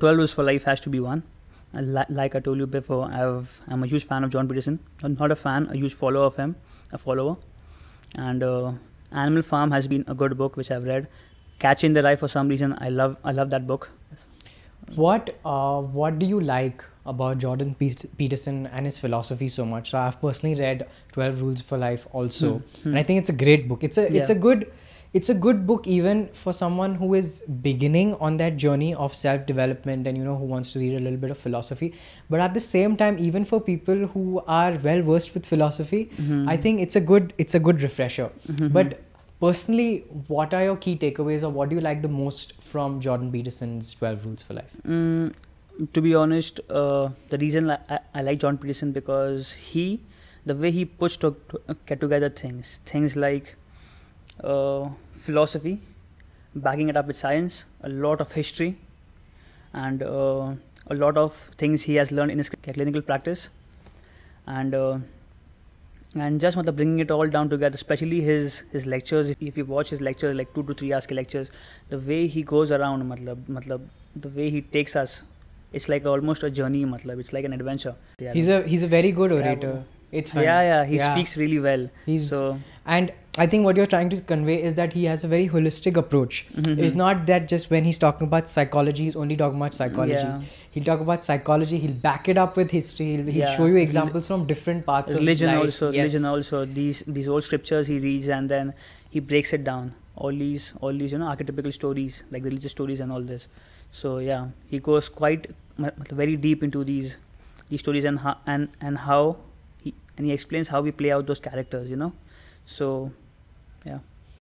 12 Rules for Life has to be one. Li- like I told you before, I've, I'm a huge fan of Jordan Peterson. I'm not a fan, a huge follower of him, a follower. And uh, Animal Farm has been a good book which I've read. Catcher in the Rye for some reason, I love I love that book. What uh, what do you like about Jordan Peterson and his philosophy so much? So I've personally read Twelve Rules for Life also, Hmm. and I think it's a great book. It's a it's a good it's a good book even for someone who is beginning on that journey of self development and you know who wants to read a little bit of philosophy. But at the same time, even for people who are well versed with philosophy, Mhm. I think it's a good it's a good refresher. Mhm. But personally, what are your key takeaways or what do you like the most from Jordan Peterson's 12 Rules for Life? Mm, to be honest, uh, the reason I, I like Jordan Peterson because he, the way he puts to, to, uh, get together things, things like philosophy, backing it up with science, a lot of history, and uh, a lot of things he has learned in his clinical practice, and uh, and just matlab, bringing it all down together, especially his his lectures. If, you watch his lectures, like two to three hours lectures, the way he goes around, matlab, matlab, the way he takes us, it's like almost a journey. Matlab, it's like an adventure. Yeah, He's a he's a very good Yeah, orator. well, It's fine. yeah, yeah. He Yeah. speaks really well. He's so and I think what you're trying to convey is that he has a very holistic approach. mhm. It's not that just when he's talking about psychology, he's only talking about psychology. Yeah. He'll talk about psychology. He'll back it up with history. He'll, he'll Yeah. show you examples from different parts religion of life. also Yes. religion also these these old scriptures he reads and then he breaks it down all these all these you know archetypical stories like religious stories and all this so yeah he goes quite very deep into these these stories and how and and how and he explains how we play out those characters you know? So yeah